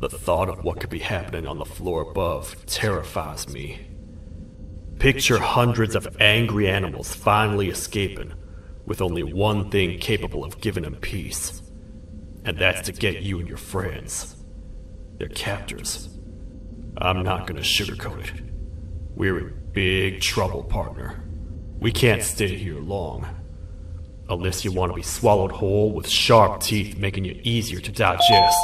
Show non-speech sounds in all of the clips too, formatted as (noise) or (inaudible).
The thought of what could be happening on the floor above terrifies me. Picture hundreds of angry animals finally escaping, with only one thing capable of giving them peace. And that's to get you and your friends. Their captors. I'm not gonna sugarcoat it. We're in big trouble, partner. We can't stay here long. Unless you want to be swallowed whole with sharp teeth making you easier to digest.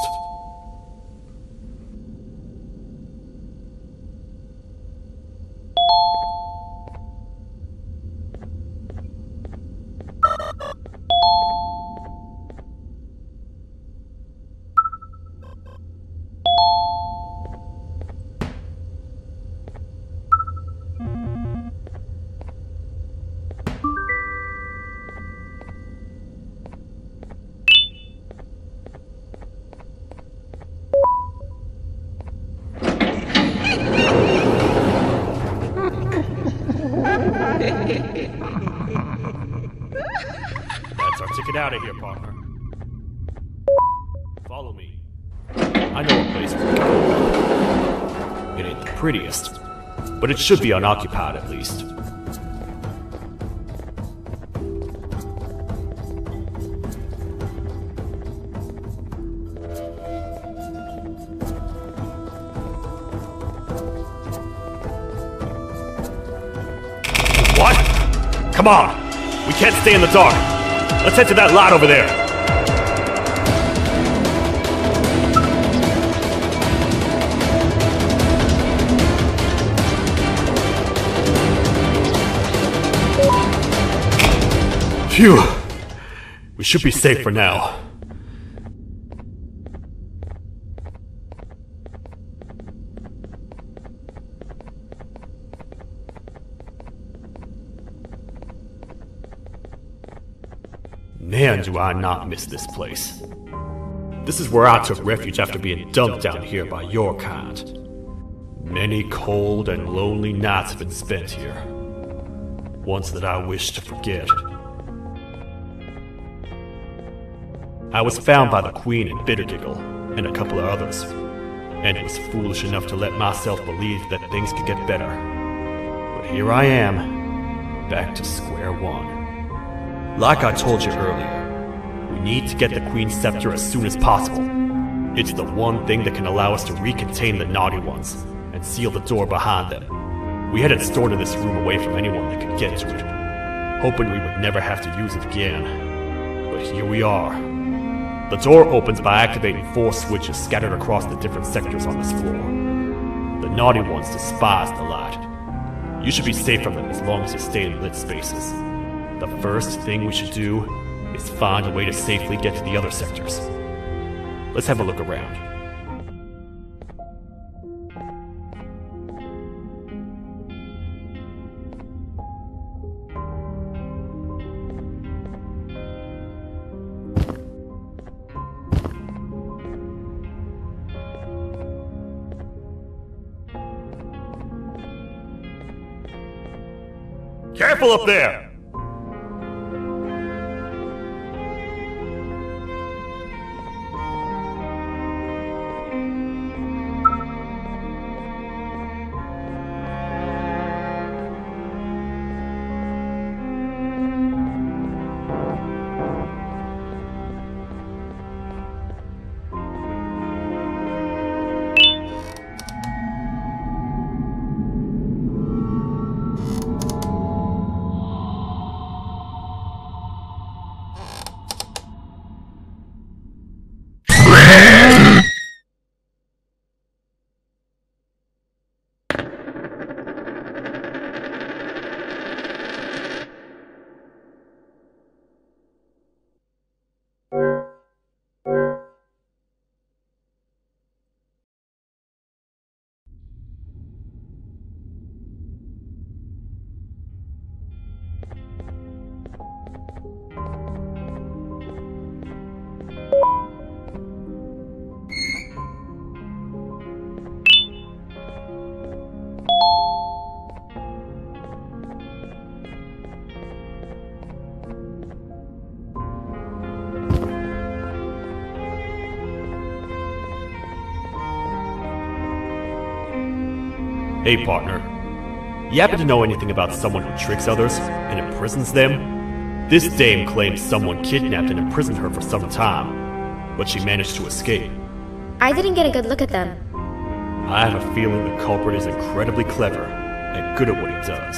Should be unoccupied at least. What? Come on! We can't stay in the dark! Let's head to that lot over there! Phew! We should be safe for now. Man, do I not miss this place. This is where I took refuge after being dumped down here by your kind. Many cold and lonely nights have been spent here. Ones that I wish to forget. I was found by the Queen in Bittergiggle and a couple of others, and was foolish enough to let myself believe that things could get better. But here I am, back to square one. Like I told you earlier, we need to get the Queen's scepter as soon as possible. It's the one thing that can allow us to recontain the naughty ones and seal the door behind them. We had it stored in this room away from anyone that could get to it, hoping we would never have to use it again. But here we are. The door opens by activating four switches scattered across the different sectors on this floor. The naughty ones despise the light. You should be safe from them as long as you stay in lit spaces. The first thing we should do is find a way to safely get to the other sectors. Let's have a look around. Careful up there! Hey, partner. You happen to know anything about someone who tricks others and imprisons them? This dame claims someone kidnapped and imprisoned her for some time, but she managed to escape. I didn't get a good look at them. I have a feeling the culprit is incredibly clever and good at what he does,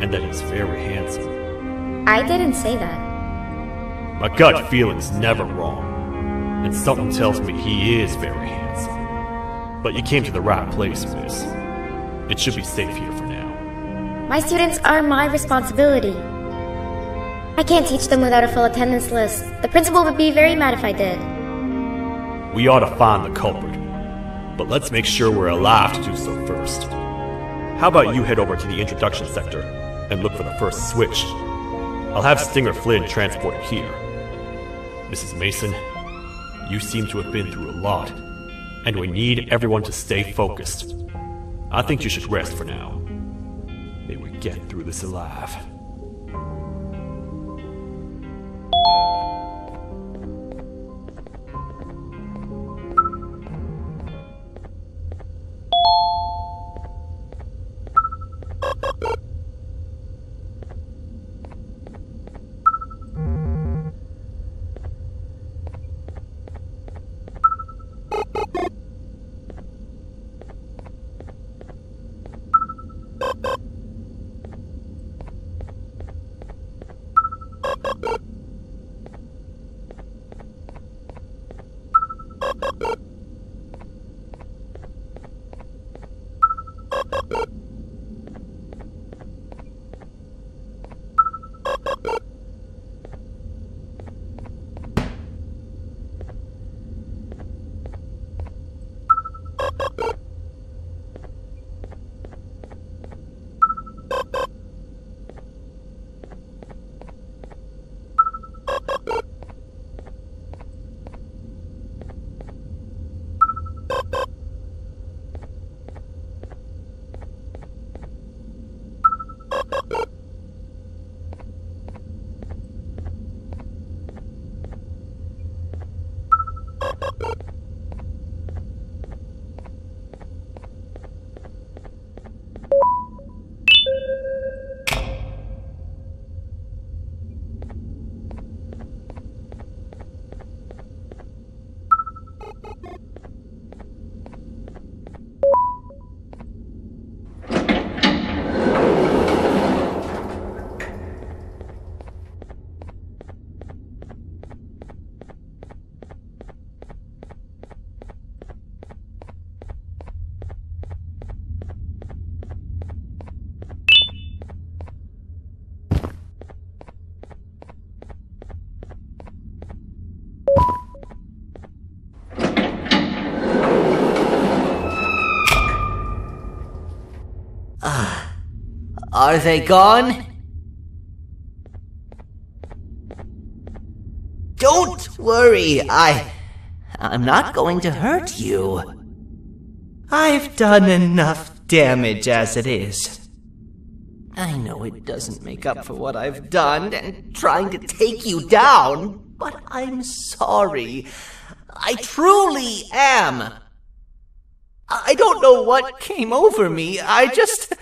and that he's very handsome. I didn't say that. My gut feeling's never wrong, and something tells me he is very handsome. But you came to the right place, miss. It should be safe here for now. My students are my responsibility. I can't teach them without a full attendance list. The principal would be very mad if I did. We ought to find the culprit, but let's make sure we're alive to do so first. How about you head over to the introduction sector and look for the first switch? I'll have Stinger Flynn transported here. Mrs. Mason, you seem to have been through a lot, and we need everyone to stay focused. I think you should rest for now. May we get through this alive. Are they gone? Don't worry, I. I'm not going to hurt you. I've done enough damage as it is. I know it doesn't make up for what I've done and trying to take you down, but I'm sorry. I truly am. I don't know what came over me. I just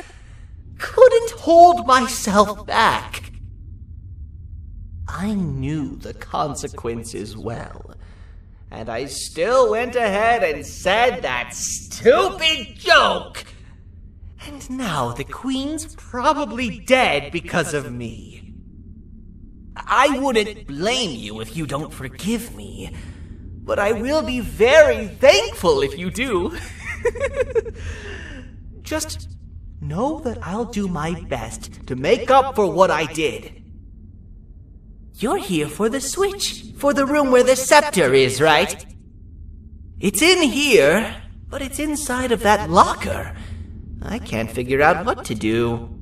couldn't hold myself back. I knew the consequences well, and I still went ahead and said that stupid joke. And now the Queen's probably dead because of me. I wouldn't blame you if you don't forgive me, but I will be very thankful if you do. (laughs) Just know that I'll do my best to make up for what I did. You're here for the switch, for the room where the scepter is, right? It's in here, but it's inside of that locker. I can't figure out what to do.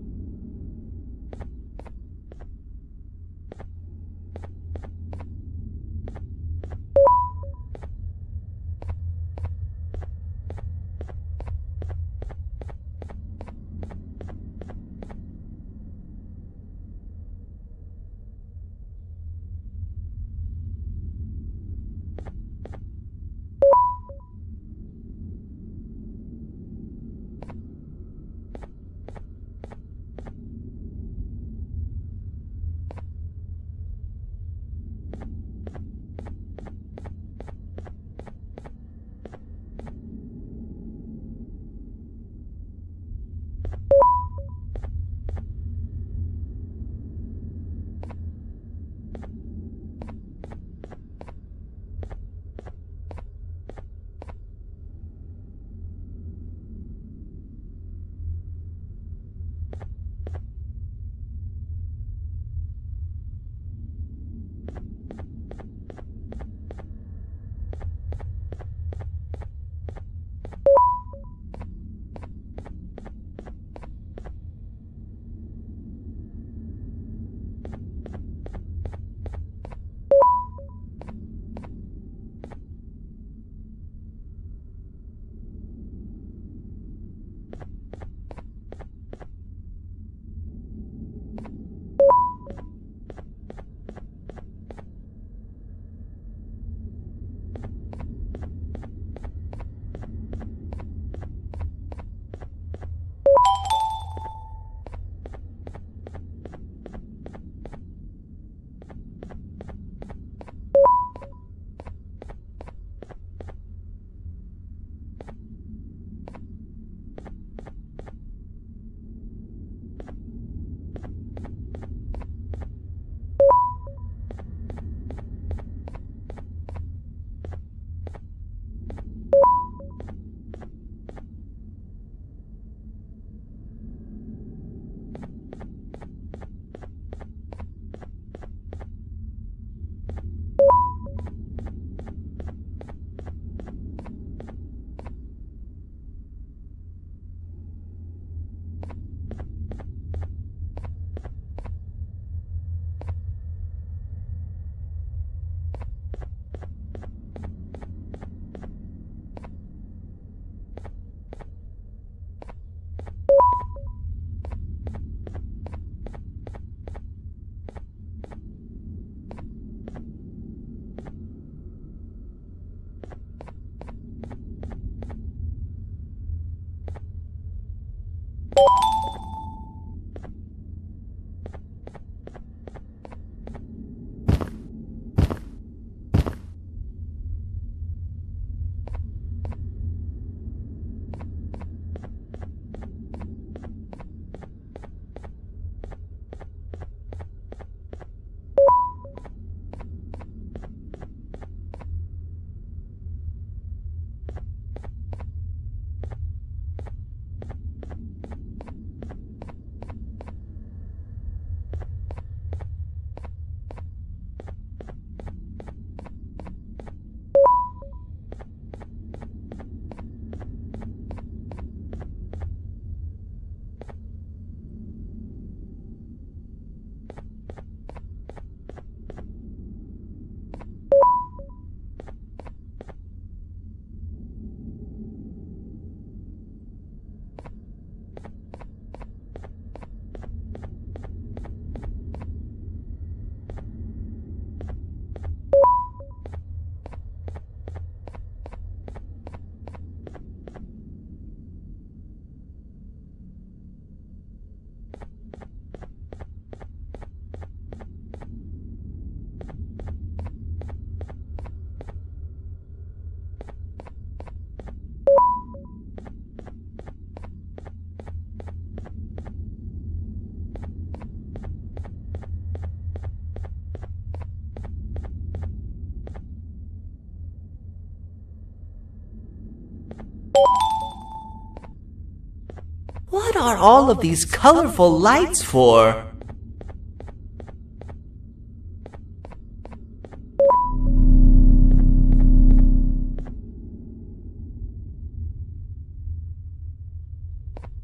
What are all of these colorful lights for?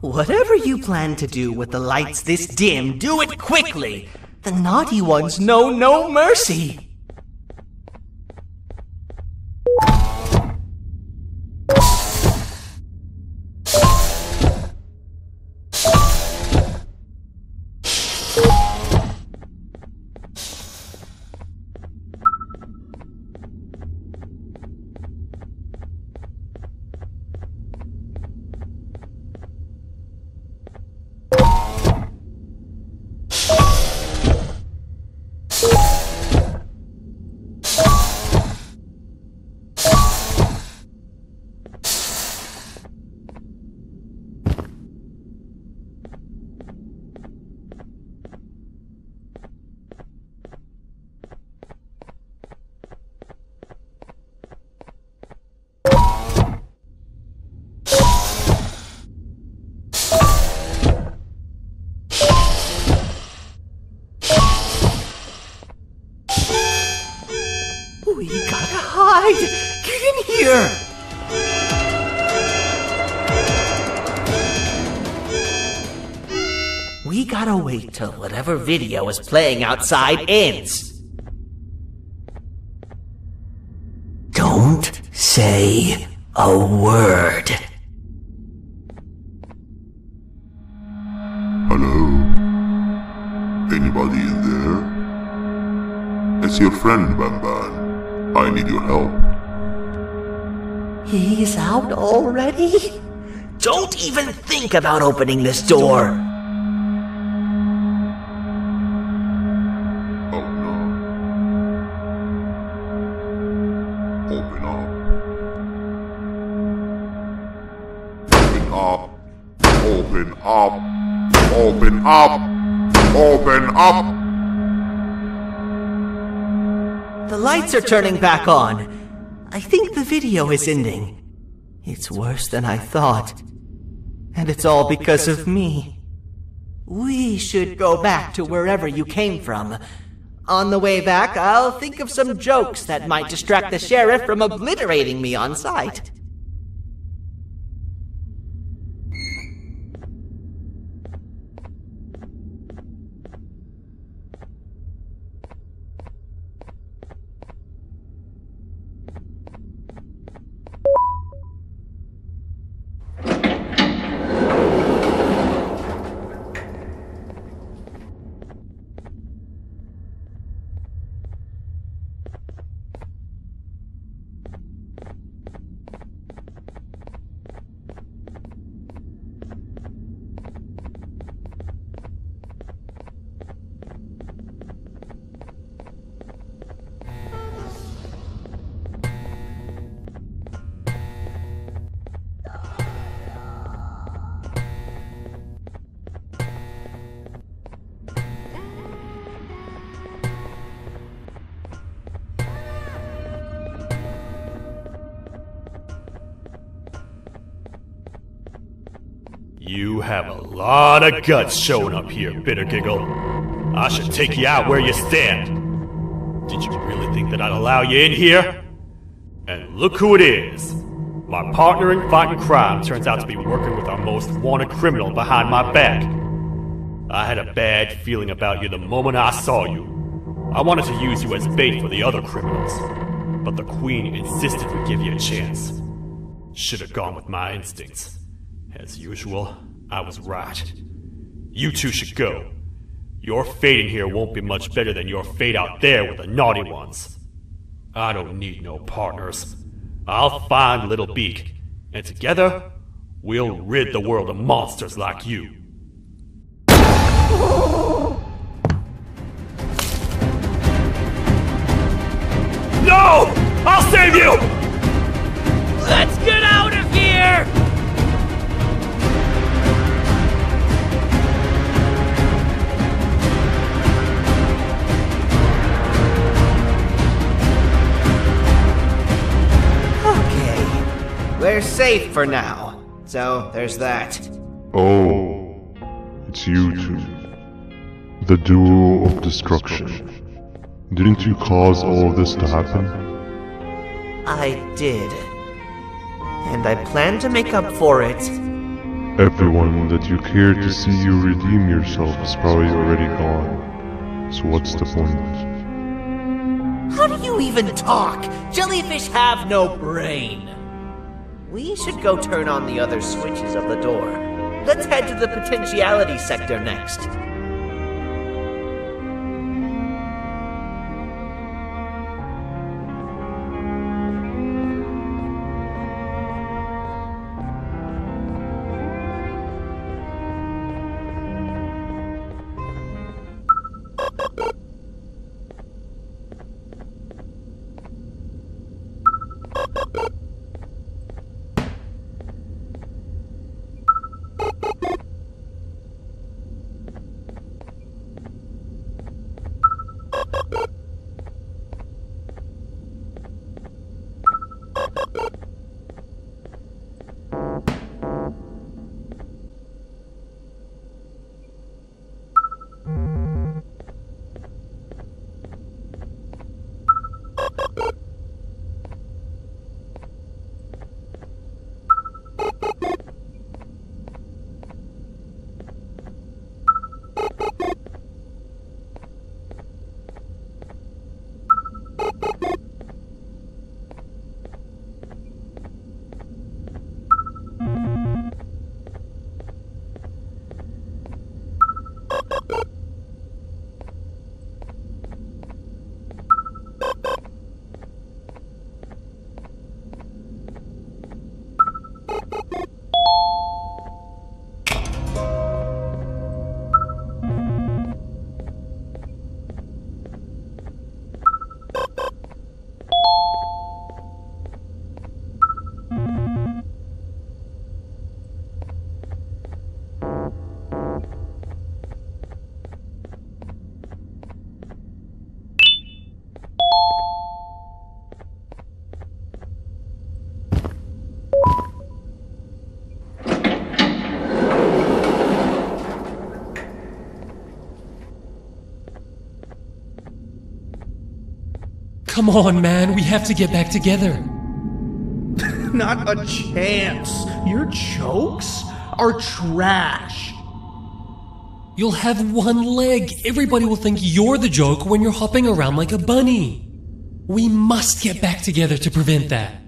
Whatever you plan to do with the lights this dim, do it quickly! The naughty ones know no mercy! We gotta hide! Get in here! We gotta wait till whatever video is playing outside ends. Don't say a word. Hello? Anybody in there? It's your friend, Banban. I need your help. He's out already? Don't even think about opening this door! Oh no. Open up. Open up. Open up. Open up. Open up. The lights are turning back on. I think the video is ending. It's worse than I thought. And it's all because of me. We should go back to wherever you came from. On the way back, I'll think of some jokes that might distract the sheriff from obliterating me on sight. You have a lot of guts showing up here, Bittergiggle. I should take you out where you stand. Did you really think that I'd allow you in here? And look who it is. My partner in fighting crime turns out to be working with our most wanted criminal behind my back. I had a bad feeling about you the moment I saw you. I wanted to use you as bait for the other criminals, but the Queen insisted we give you a chance. Should have gone with my instincts. As usual, I was right. You two should go. Your fate in here won't be much better than your fate out there with the naughty ones. I don't need no partners. I'll find Little Beak, and together, we'll rid the world of monsters like you. No! I'll save you! We're safe for now. So, there's that. Oh, It's you two. The duo of destruction. Didn't you cause all of this to happen? I did. And I plan to make up for it. Everyone that you cared to see you redeem yourself is probably already gone. So what's the point? How do you even talk? Jellyfish have no brain. We should go turn on the other switches of the door. Let's head to the potentiality sector next. Come on, man, we have to get back together. (laughs) Not a chance. Your jokes are trash. You'll have one leg. Everybody will think you're the joke when you're hopping around like a bunny. We must get back together to prevent that.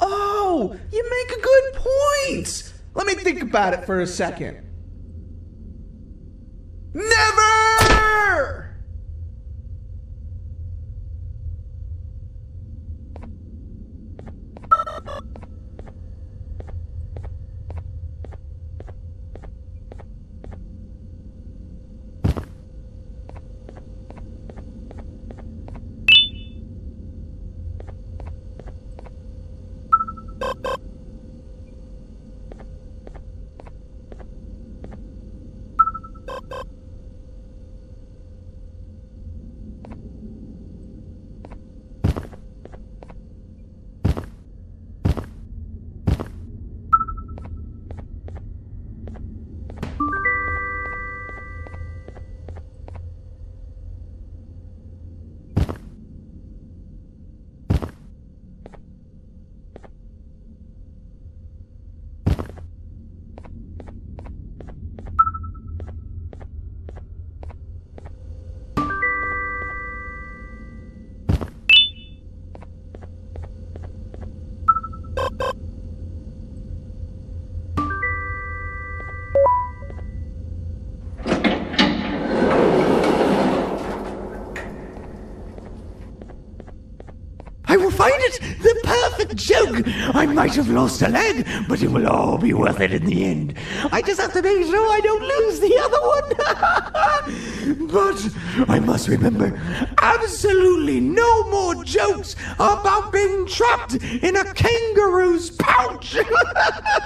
Oh, you make a good point. Let me think about it for a second. Never! Find it! The perfect joke! I might have lost a leg, but it will all be worth it in the end. I just have to make sure I don't lose the other one. (laughs) but I must remember absolutely no more jokes about being trapped in a kangaroo's pouch. (laughs)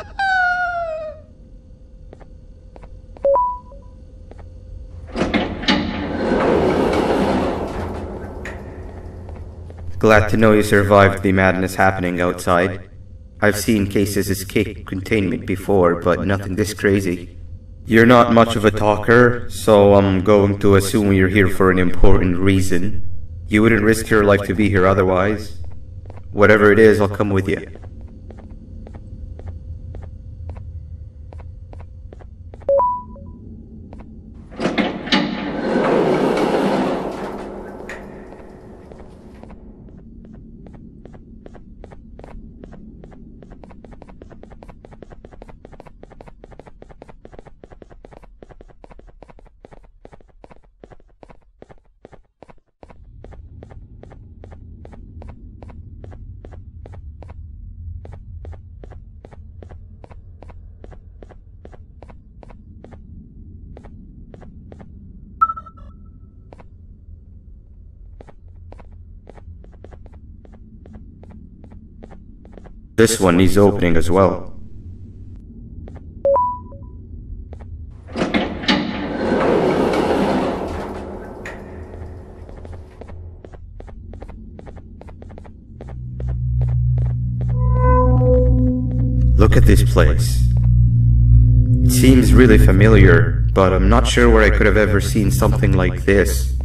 Glad to know you survived the madness happening outside. I've seen cases escape containment before, but nothing this crazy. You're not much of a talker, so I'm going to assume you're here for an important reason. You wouldn't risk your life to be here otherwise. Whatever it is, I'll come with you. This one needs opening as well. Look at this place. It seems really familiar, but I'm not sure where I could have ever seen something like this.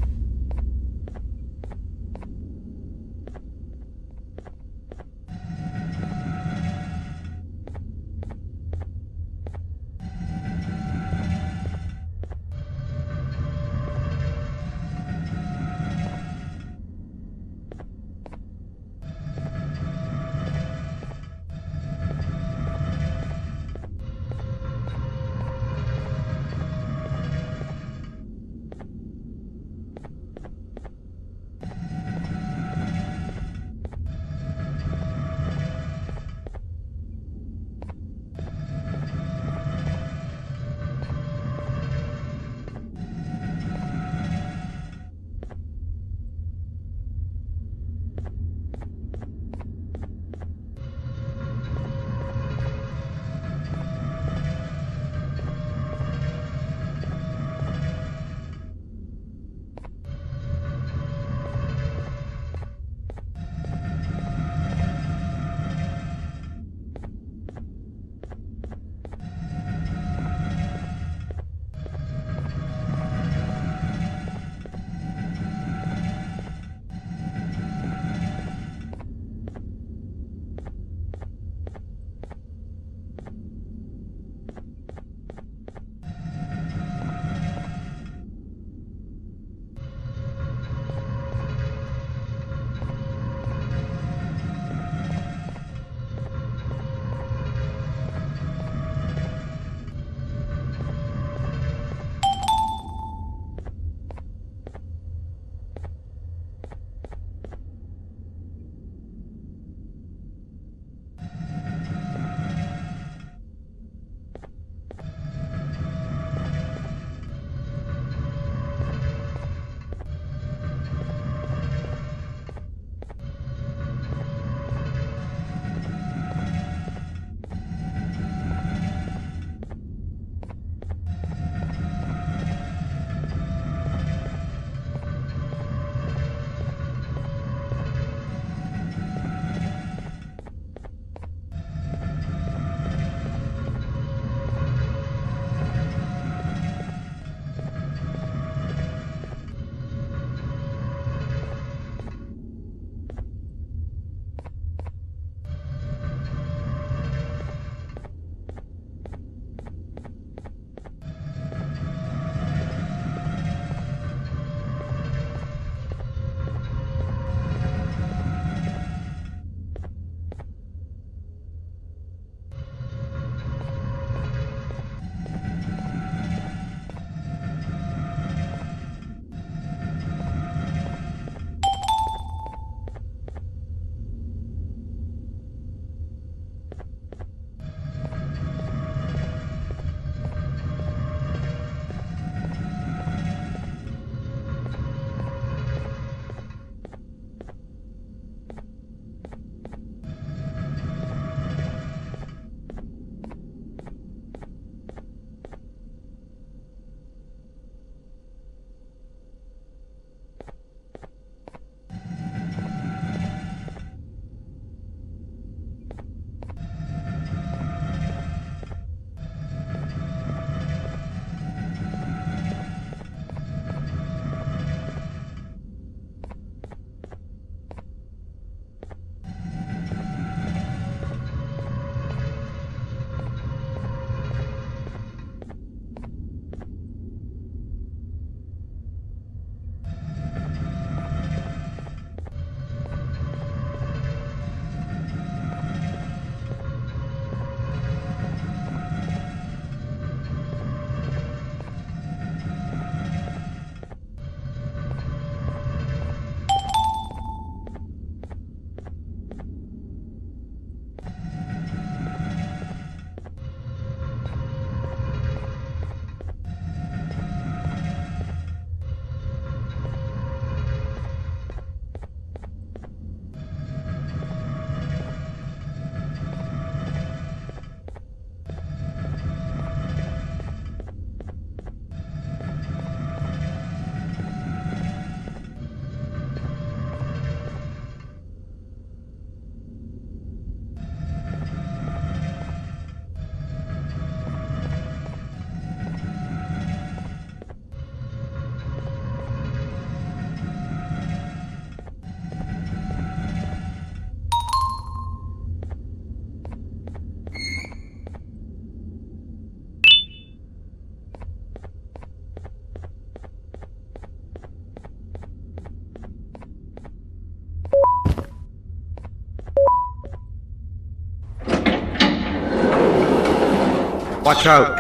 Watch out!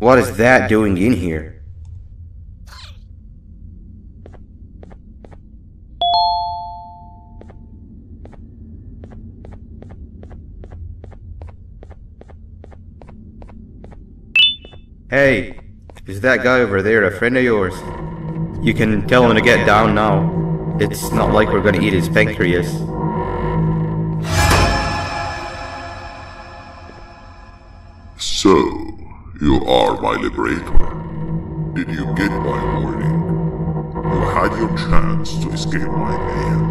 What is that doing in here? Hey, is that guy over there a friend of yours? You can tell him to get down now. It's not like we're gonna eat his pancreas. My liberator. Did you get my warning? You had your chance to escape my mayhem.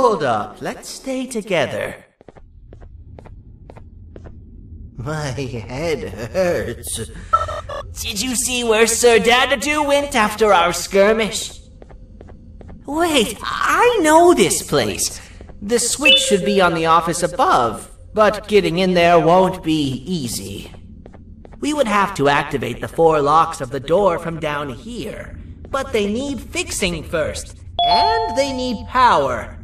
Hold up, let's stay together. My head hurts. Did you see where Sir Dadadoo went after our skirmish? Wait, I know this place. The switch should be on the office above, but getting in there won't be easy. We would have to activate the four locks of the door from down here, but they need fixing first, and they need power.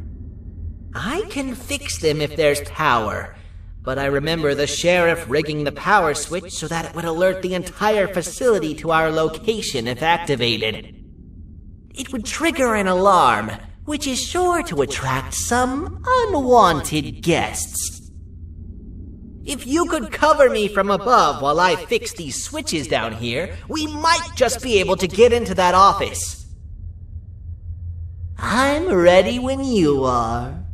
I can fix them if there's power, but I remember the sheriff rigging the power switch so that it would alert the entire facility to our location if activated. It would trigger an alarm, which is sure to attract some unwanted guests. If you could cover me from above while I fix these switches down here, we might just be able to get into that office. I'm ready when you are.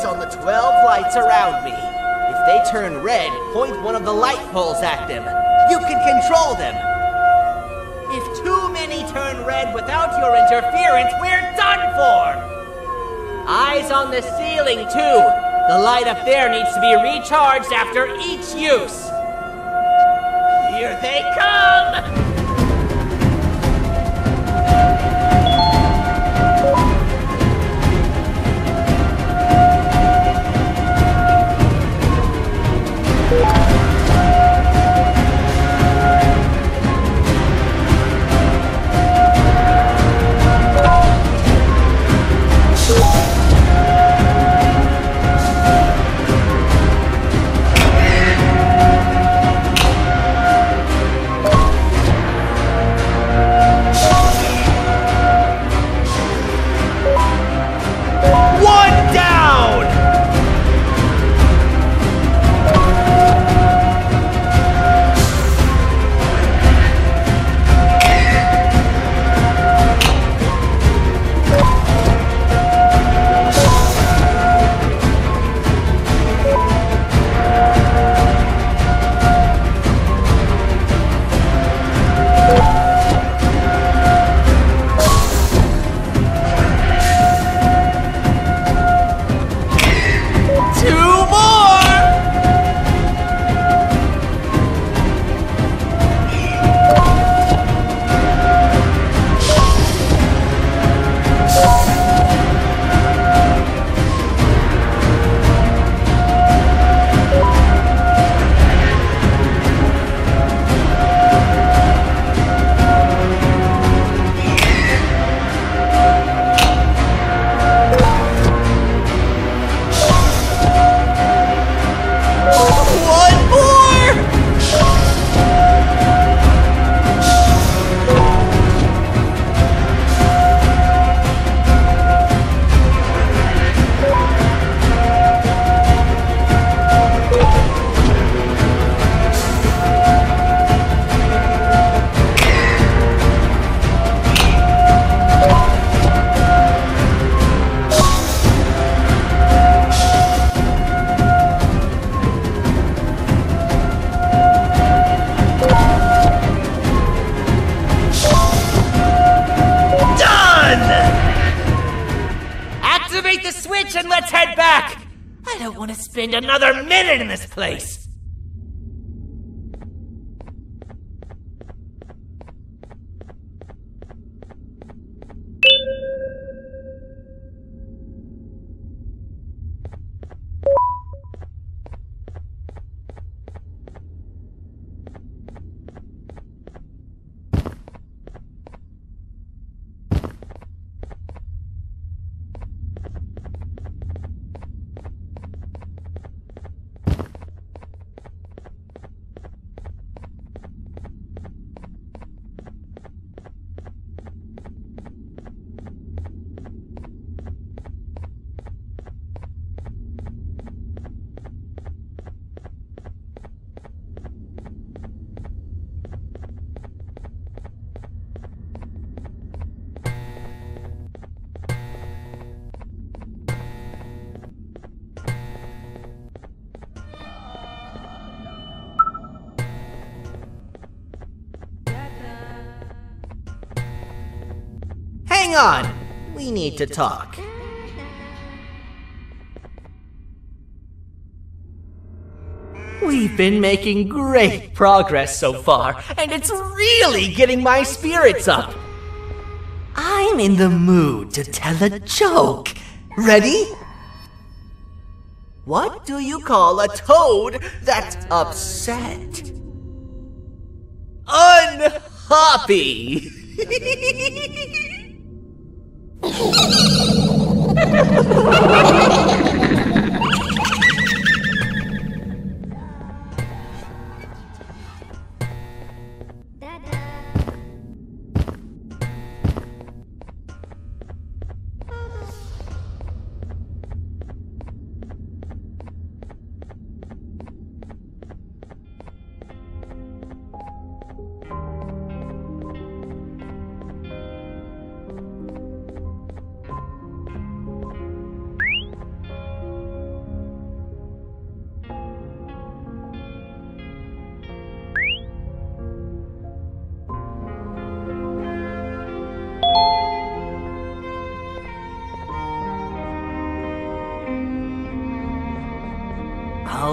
Eyes on the 12 lights around me. If they turn red, point one of the light poles at them. You can control them. If too many turn red without your interference, we're done for! Eyes on the ceiling, too. The light up there needs to be recharged after each use. Here they come! Spend another minute in this place. Hang on! We need to talk. We've been making great progress so far, and it's really getting my spirits up. I'm in the mood to tell a joke. Ready? What do you call a toad that's upset? Unhappy! (laughs)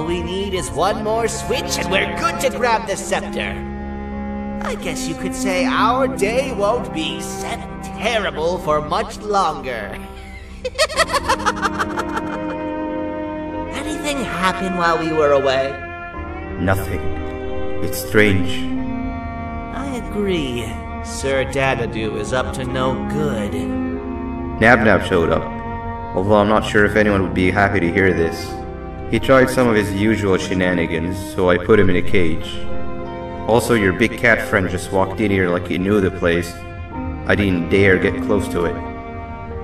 we need is one more switch and we're good to grab the scepter. I guess you could say our day won't be set terrible for much longer. (laughs) Anything happen while we were away? Nothing. It's strange. I agree. Sir Dadadoo is up to no good. Nabnab showed up, although I'm not sure if anyone would be happy to hear this. He tried some of his usual shenanigans, so I put him in a cage. Also, your big cat friend just walked in here like he knew the place. I didn't dare get close to it.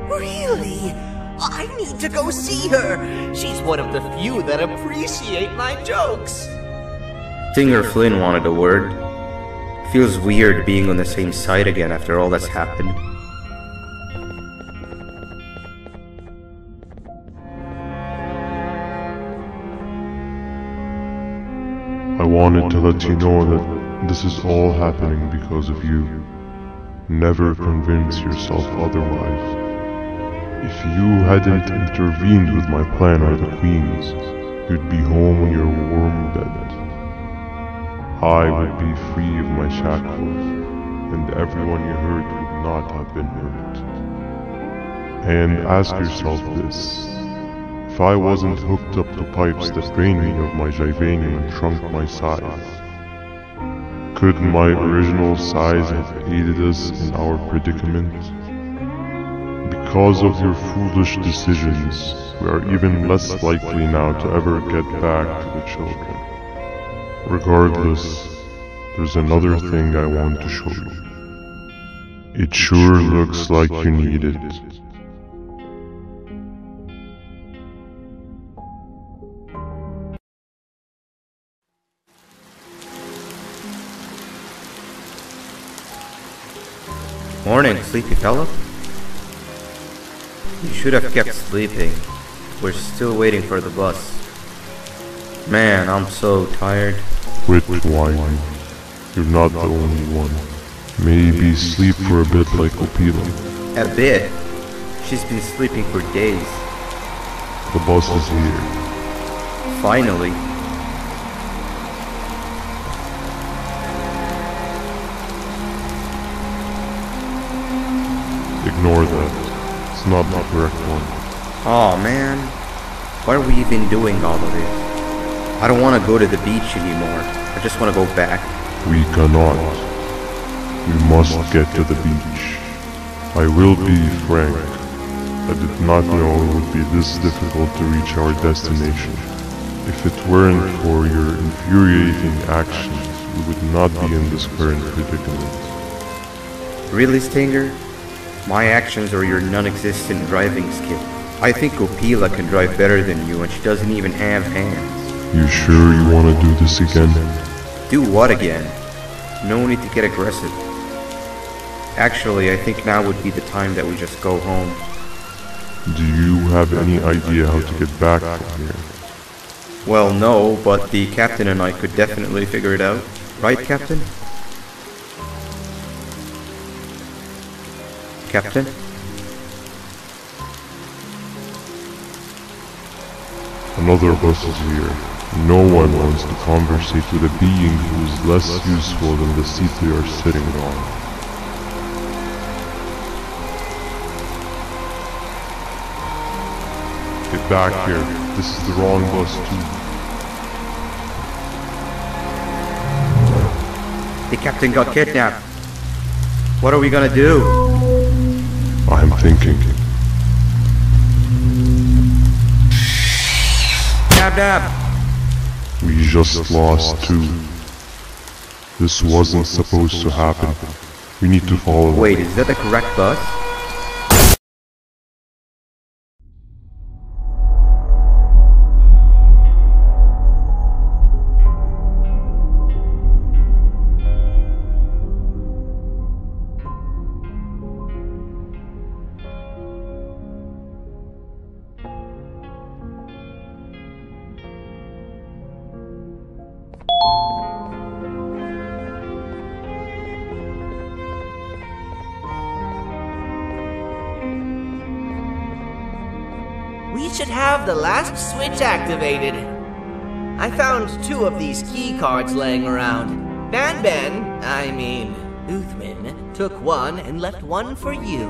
Really? I need to go see her. She's one of the few that appreciate my jokes. Stinger Flynn wanted a word. Feels weird being on the same side again after all that's happened. Wanted to let you know that this is all happening because of you. Never convince yourself otherwise. If you hadn't intervened with my plan or the Queen's, you'd be home in your warm bed. I would be free of my shackles, and everyone you hurt would not have been hurt. And ask yourself this. If I wasn't hooked up to pipes that drained me of my Givanium and shrunk my size, could my original size have aided us in our predicament? Because of your foolish decisions, we are even less likely now to ever get back to the children. Regardless, there's another thing I want to show you. It sure looks like you need it. Morning, sleepy fellow. You should have kept sleeping. We're still waiting for the bus. Man, I'm so tired. Quit whining. You're not the only one. Maybe sleep for a bit like Opila. A bit. She's been sleeping for days. The bus is here. Finally. Ignore that. It's not the correct one. oh, man. Why are we even doing all of this? I don't want to go to the beach anymore. I just want to go back. We cannot. We must get to the beach. I will be frank. I did not know it would be this difficult to reach our destination. If it weren't for your infuriating actions, we would not be in this current predicament. Really, Stinger? My actions are your non-existent driving skill. I think Opila can drive better than you and she doesn't even have hands. You sure you want to do this again? Do what again? No need to get aggressive. Actually, I think now would be the time that we just go home. Do you have any idea how to get back from here? Well, no, but the captain and I could definitely figure it out. Right, Captain? Captain? Another bus is here. No one wants to conversate with a being who is less useful than the seat they are sitting on. Get back here. This is the wrong bus too. The captain got kidnapped. What are we gonna do? I'm thinking. Dab dab! We just lost two. This wasn't supposed to happen. We need to follow. Wait, is that the correct bus? Activated. I found two of these key cards laying around. Banban, I mean, Uthman, took one and left one for you.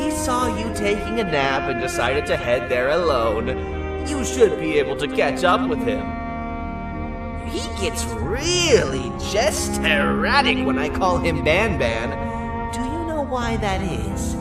He saw you taking a nap and decided to head there alone. You should be able to catch up with him. He gets really just erratic when I call him Banban. Do you know why that is?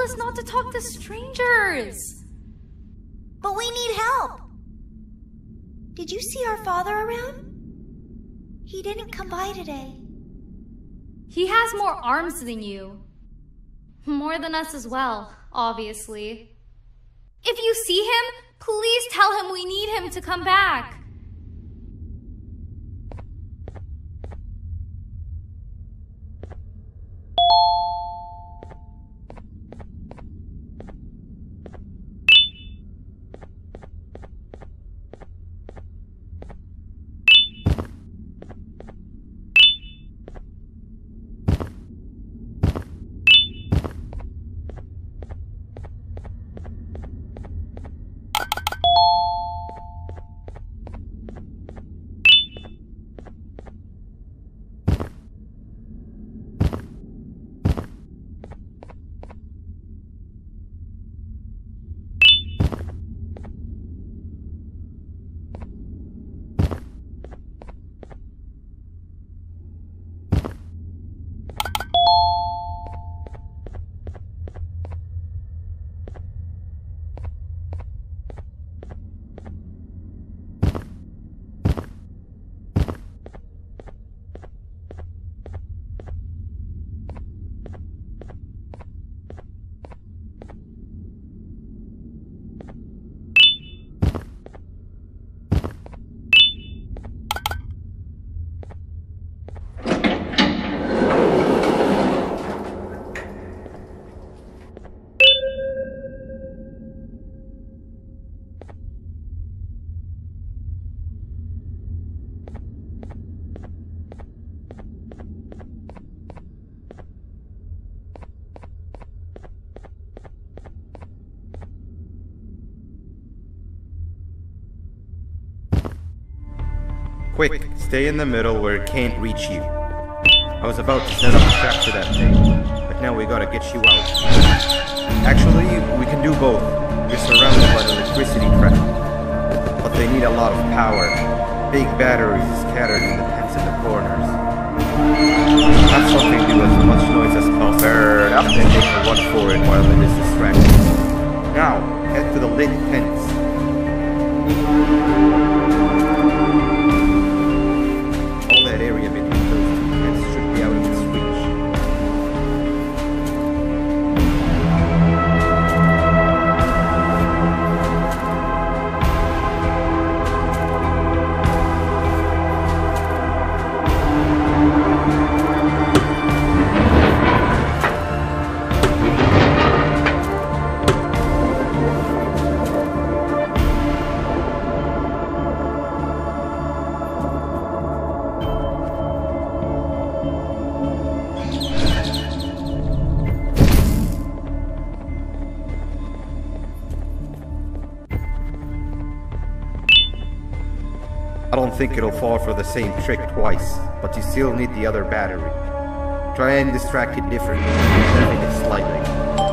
Told us not to talk to strangers. But we need help. Did you see our father around? He didn't come by today. He has more arms than you. More than us as well, obviously. If you see him, please tell him we need him to come back. Quick, stay in the middle where it can't reach you. I was about to set up a trap to that thing, but now we gotta get you out. Actually, we can do both. You're surrounded by the electricity trap. But they need a lot of power. Big batteries scattered in the pens in the corners. That's Have something do as much noise as possible. Up and make a run for it while it is distracted. Now, head to the lit pens. Don't think it'll fall for the same trick twice, but you still need the other battery. Try and distract it differently, slightly.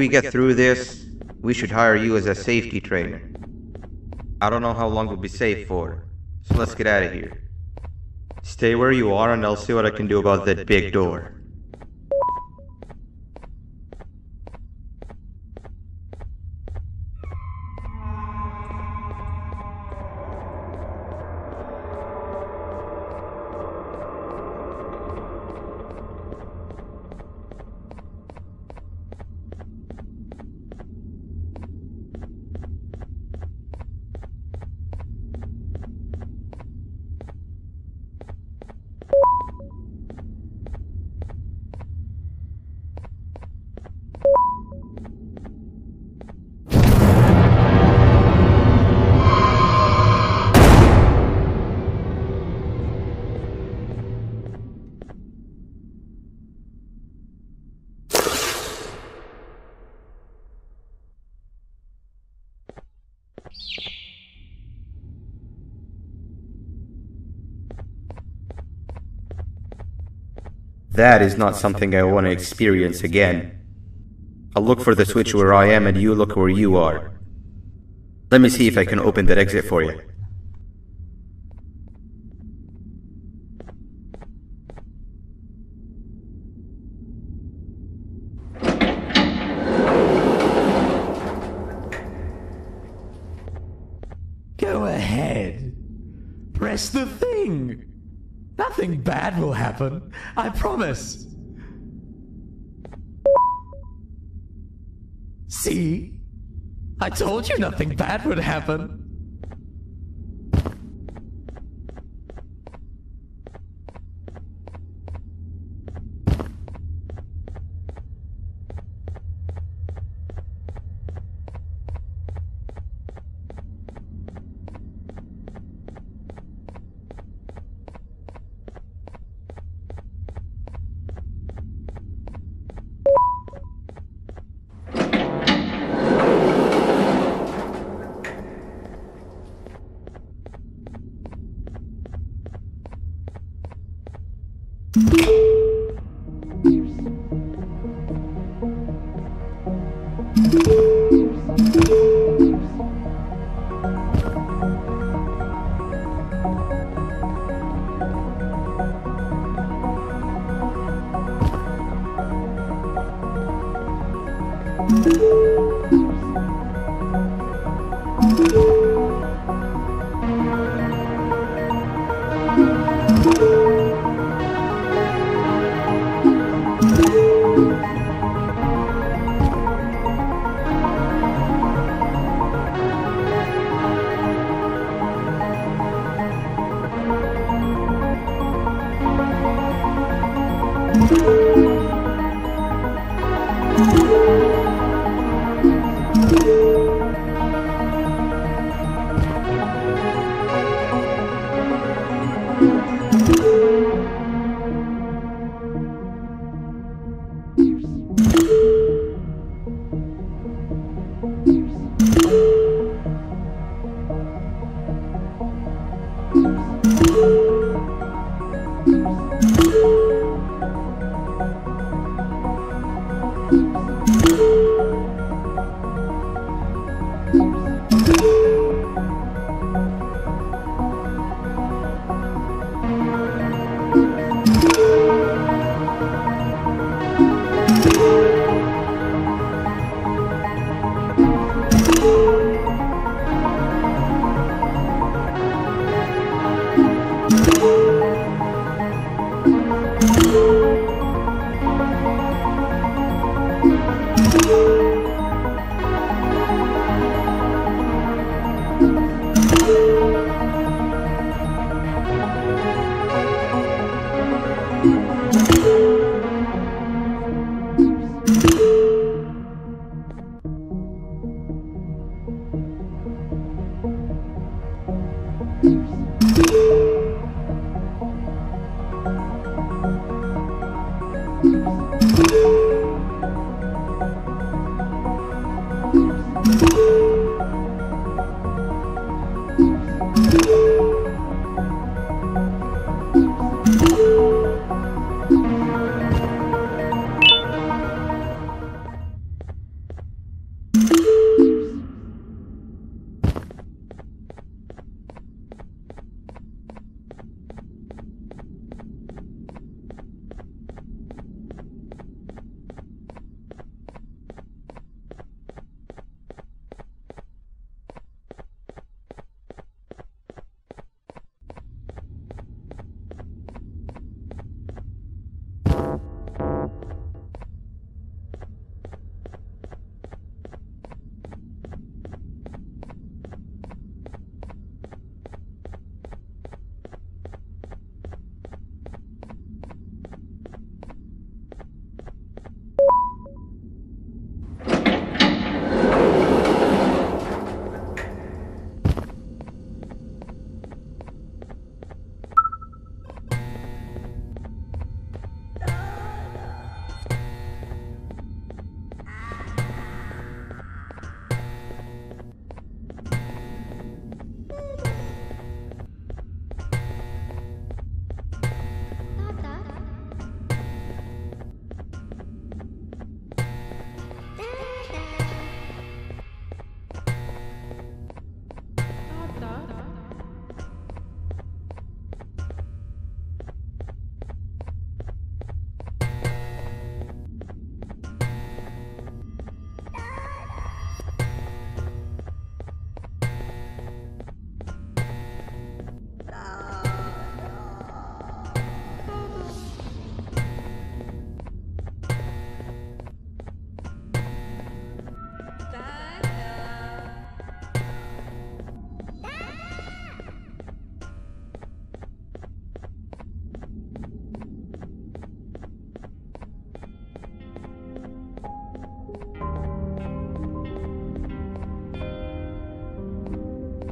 We get through this, we should hire you as a safety trainer. I don't know how long we'll be safe for, so let's get out of here. Stay where you are and I'll see what I can do about that big door. That is not something I want to experience again. I'll look for the switch where I am and you look where you are. Let me see if I can open that exit for you. Go ahead. Press the thing. Nothing bad will happen. I promise. See? I told you nothing bad would happen.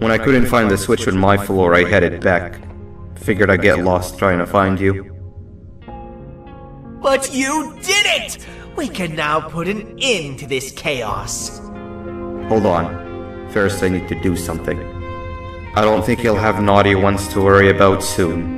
When I couldn't find the switch on my floor, I headed back. Figured I'd get lost trying to find you. But you did it! We can now put an end to this chaos. Hold on. First, I need to do something. I don't think you'll have naughty ones to worry about soon.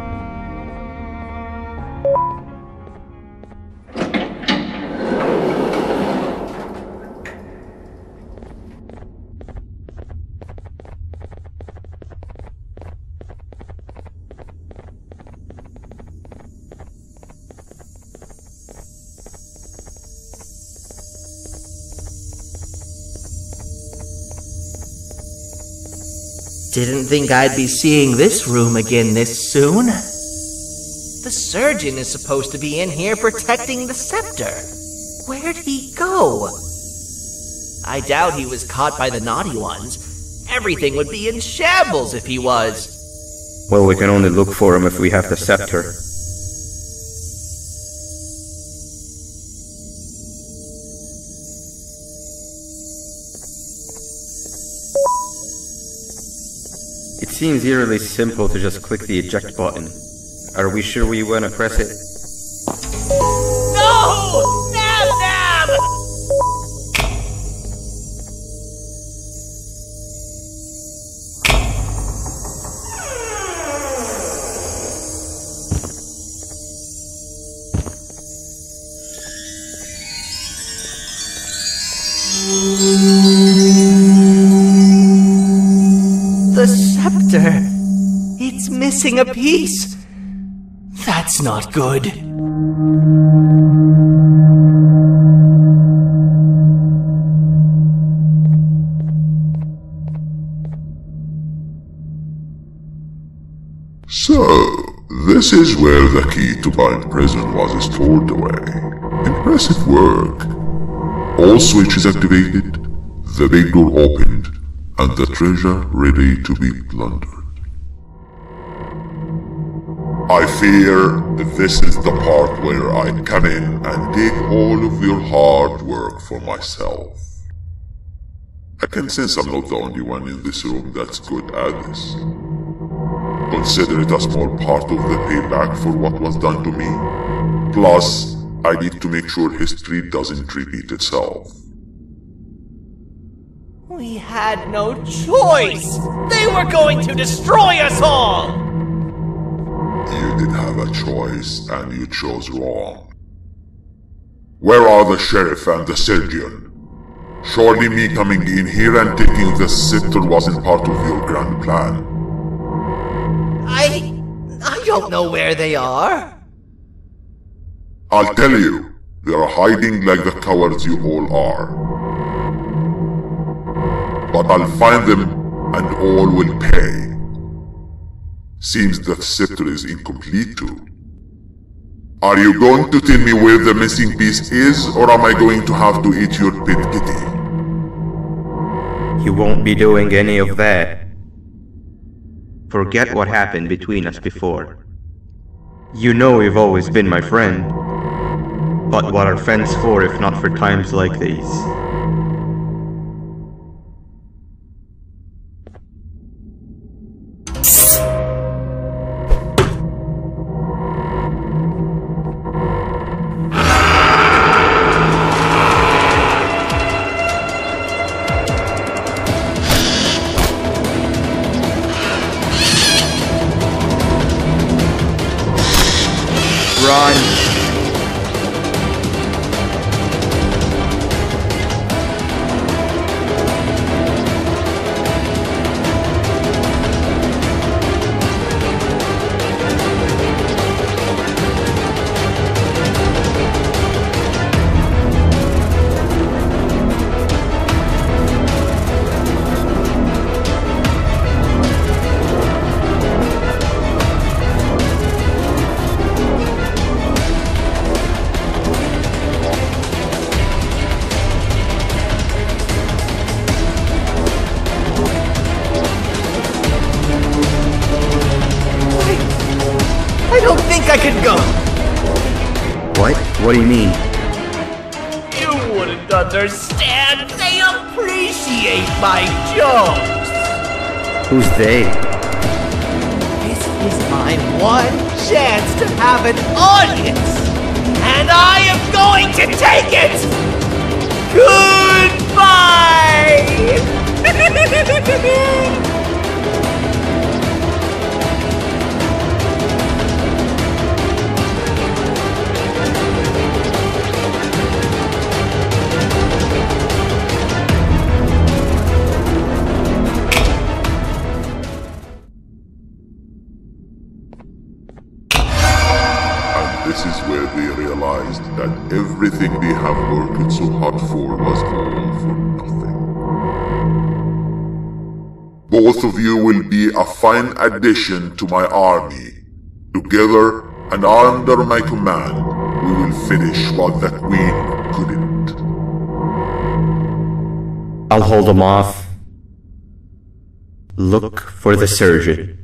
Think I'd be seeing this room again this soon. The surgeon is supposed to be in here protecting the scepter. Where'd he go? I doubt he was caught by the naughty ones. Everything would be in shambles if he was. Well, we can only look for him if we have the scepter. Seems eerily simple to just click the eject button. Are we sure we want to press it? Missing a piece. That's not good. So, this is where the key to Bind Prison was stored away. Impressive work. All switches activated, the big door opened, and the treasure ready to be plundered. I fear this is the part where I come in and take all of your hard work for myself. I can sense I'm not the only one in this room that's good at this. Consider it a small part of the payback for what was done to me. Plus, I need to make sure history doesn't repeat itself. We had no choice! They were going to destroy us all! You did have a choice, and you chose wrong. Where are the sheriff and the surgeon? Surely me coming in here and taking the scepter wasn't part of your grand plan. I. I don't know where they are. I'll tell you, they are hiding like the cowards you all are. But I'll find them, and all will pay. Seems the scepter is incomplete too. Are you going to tell me where the missing piece is, or am I going to have to eat your pet kitty? You won't be doing any of that. Forget what happened between us before. You know you've always been my friend. But what are friends for if not for times like these? day. addition to my army. Together and under my command, we will finish what the Queen couldn't. I'll hold them off. Look for the surgeon.